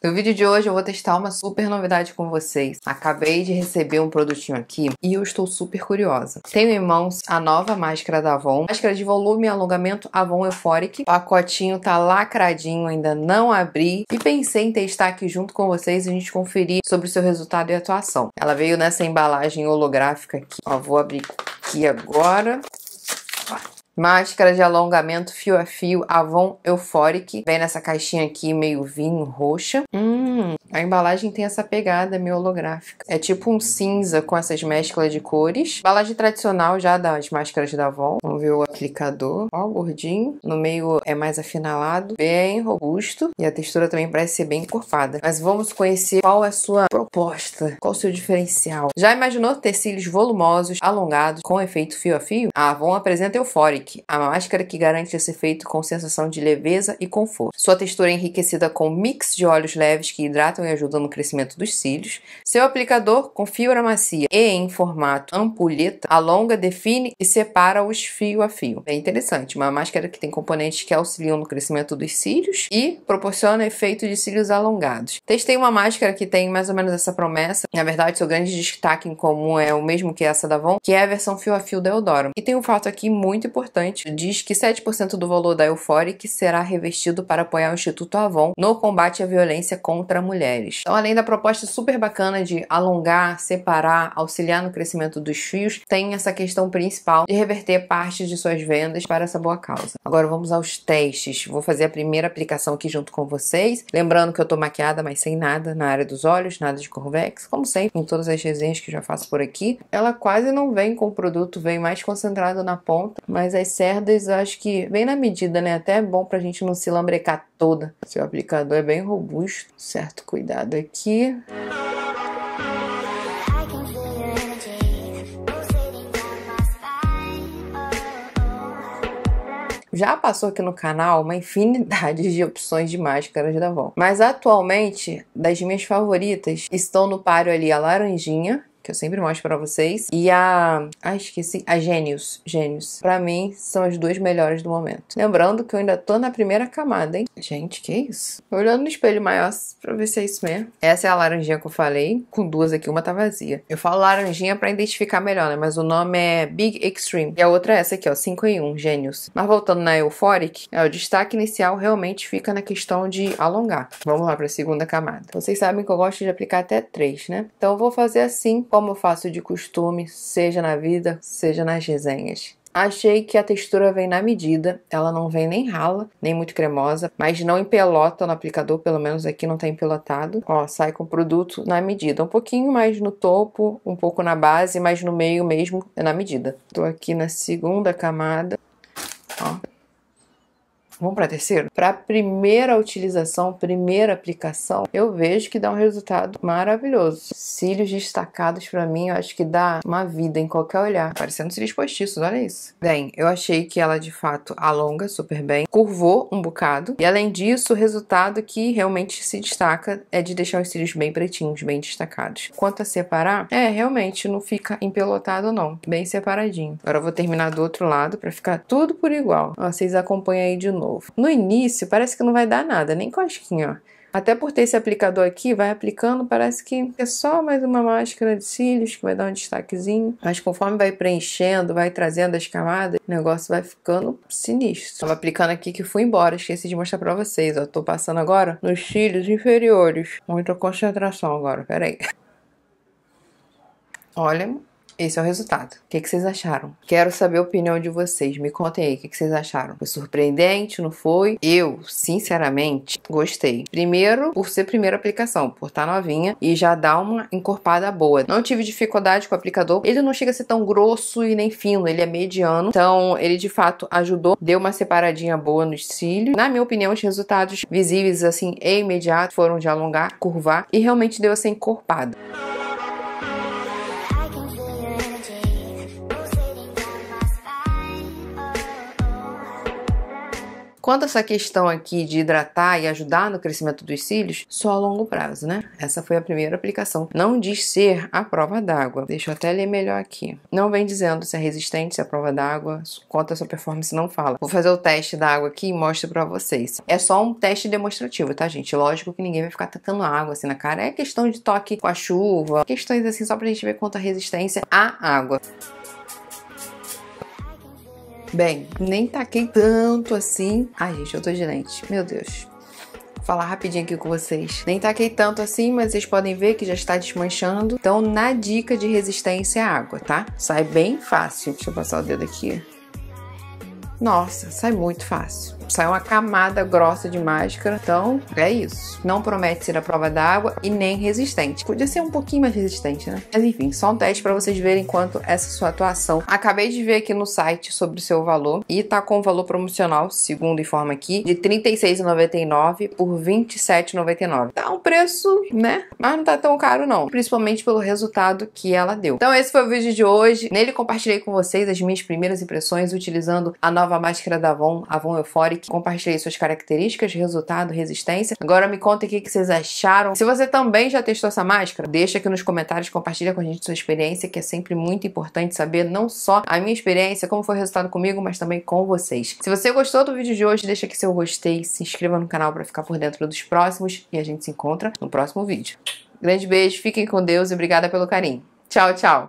No vídeo de hoje eu vou testar uma super novidade com vocês. Acabei de receber um produtinho aqui e eu estou super curiosa. Tenho em mãos a nova máscara da Avon, máscara de volume e alongamento Avon Euphoric. O pacotinho tá lacradinho, ainda não abri e pensei em testar aqui junto com vocês e a gente conferir sobre o seu resultado e atuação. Ela veio nessa embalagem holográfica aqui. Ó, vou abrir aqui agora. Máscara de alongamento fio a fio Avon Euphoric. Vem nessa caixinha aqui meio vinho roxa. A embalagem tem essa pegada meio holográfica. É tipo um cinza com essas mesclas de cores. Embalagem tradicional já das máscaras da Avon. Vamos ver o aplicador. Ó, gordinho. No meio é mais afinalado. Bem robusto. E a textura também parece ser bem encorpada. Mas vamos conhecer qual é a sua proposta. Qual o seu diferencial. Já imaginou ter cílios volumosos, alongados, com efeito fio a fio? A Avon apresenta Euphoric a máscara que garante esse efeito com sensação de leveza e conforto. Sua textura é enriquecida com mix de óleos leves que hidratam e ajudam no crescimento dos cílios. Seu aplicador, com fibra macia e em formato ampulheta, alonga, define e separa-os fio a fio. É interessante, uma máscara que tem componentes que auxiliam no crescimento dos cílios e proporciona efeito de cílios alongados. Testei uma máscara que tem mais ou menos essa promessa. Na verdade, seu grande destaque em comum é o mesmo que essa da Avon, que é a versão fio a fio da Eudora. E tem um fato aqui muito importante diz que 7% do valor da Euphoric será revestido para apoiar o Instituto Avon no combate à violência contra mulheres. Então, além da proposta super bacana de alongar, separar, auxiliar no crescimento dos fios, tem essa questão principal de reverter parte de suas vendas para essa boa causa. Agora vamos aos testes. Vou fazer a primeira aplicação aqui junto com vocês. Lembrando que eu tô maquiada, mas sem nada na área dos olhos, nada de Corvex, como sempre, em todas as resenhas que já faço por aqui. Ela quase não vem com o produto, vem mais concentrado na ponta, mas as cerdas acho que vem na medida, né? Até é bom pra gente não se lambrecar toda. Seu aplicador é bem robusto, certo cuidado aqui. Já passou aqui no canal uma infinidade de opções de máscaras da Avon. Mas atualmente, das minhas favoritas, estão no páreo ali a laranjinha, que eu sempre mostro para vocês. E a. Ah, esqueci. A Gênios. Gênios. Pra mim, são as duas melhores do momento. Lembrando que eu ainda tô na primeira camada, hein? Gente, que isso? Olhando no espelho maior pra ver se é isso mesmo. Essa é a laranjinha que eu falei. Com duas aqui, uma tá vazia. Eu falo laranjinha pra identificar melhor, né? Mas o nome é Big Extreme. E a outra é essa aqui, ó. 5 em 1, Gênios. Mas voltando na Euphoric, é, o destaque inicial realmente fica na questão de alongar. Vamos lá pra segunda camada. Vocês sabem que eu gosto de aplicar até três, né? Então eu vou fazer assim, como eu faço de costume, seja na vida, seja nas resenhas. Achei que a textura vem na medida, ela não vem nem rala, nem muito cremosa, mas não empelota no aplicador, pelo menos aqui não tá empelotado. Ó, sai com o produto na medida, um pouquinho mais no topo, um pouco na base, mas no meio mesmo é na medida. Tô aqui na segunda camada, ó. Vamos para terceiro? Para primeira utilização, primeira aplicação, eu vejo que dá um resultado maravilhoso. Cílios destacados para mim, eu acho que dá uma vida em qualquer olhar. Parecendo cílios postiços, olha isso. Bem, eu achei que ela de fato alonga super bem, curvou um bocado. E além disso, o resultado que realmente se destaca é de deixar os cílios bem pretinhos, bem destacados. Quanto a separar, é, realmente não fica empelotado não, bem separadinho. Agora eu vou terminar do outro lado para ficar tudo por igual. Ó, vocês acompanham aí de novo novo. No início, parece que não vai dar nada, nem cosquinha, ó. Até por ter esse aplicador aqui, vai aplicando, parece que é só mais uma máscara de cílios que vai dar um destaquezinho. Mas conforme vai preenchendo, vai trazendo as camadas, o negócio vai ficando sinistro. Tava aplicando aqui que fui embora, esqueci de mostrar pra vocês, ó. Tô passando agora nos cílios inferiores. Muita concentração agora, peraí. Olha, esse é o resultado. O que, que, vocês acharam? Quero saber a opinião de vocês. Me contem aí o que, que, vocês acharam. Foi surpreendente, não foi? Eu, sinceramente, gostei. Primeiro, por ser primeira aplicação, por estar tá novinha e já dar uma encorpada boa. Não tive dificuldade com o aplicador. Ele não chega a ser tão grosso e nem fino, ele é mediano. Então, ele de fato ajudou, deu uma separadinha boa nos cílios. Na minha opinião, os resultados visíveis assim e imediatos foram de alongar, curvar e realmente deu essa encorpada. Quanto a essa questão aqui de hidratar e ajudar no crescimento dos cílios, só a longo prazo, né? Essa foi a primeira aplicação. Não diz ser a prova d'água. Deixa eu até ler melhor aqui. Não vem dizendo se é resistente, se é prova d'água, quanto a sua performance não fala. Vou fazer o teste da água aqui e mostro para vocês. É só um teste demonstrativo, tá, gente? Lógico que ninguém vai ficar tacando água assim na cara. É questão de toque com a chuva, questões assim só pra gente ver quanto a resistência à água. Bem, nem taquei tanto assim. Ai, gente, eu tô de lente. Meu Deus. Falar rapidinho aqui com vocês. Nem taquei tanto assim, mas vocês podem ver que já está desmanchando. Então, na dica de resistência à água, tá? Sai bem fácil. Deixa eu passar o dedo aqui. Nossa, sai muito fácil sai uma camada grossa de máscara. Então, é isso. Não promete ser a prova d'água e nem resistente. Podia ser um pouquinho mais resistente, né? Mas enfim, só um teste para vocês verem quanto essa sua atuação. Acabei de ver aqui no site sobre o seu valor e tá com valor promocional, segundo informa aqui, de R$ 36,99 por R$ 27,99. Tá um preço, né? Mas não tá tão caro não, principalmente pelo resultado que ela deu. Então esse foi o vídeo de hoje. Nele compartilhei com vocês as minhas primeiras impressões utilizando a nova máscara da Avon, Avon Euphoric compartilhei suas características, resultado, resistência. Agora me conta o que vocês acharam. Se você também já testou essa máscara, deixa aqui nos comentários, compartilha com a gente sua experiência, que é sempre muito importante saber não só a minha experiência, como foi o resultado comigo, mas também com vocês. Se você gostou do vídeo de hoje, deixa aqui seu gostei, se inscreva no canal para ficar por dentro dos próximos e a gente se encontra no próximo vídeo. Grande beijo, fiquem com Deus e obrigada pelo carinho. Tchau, tchau!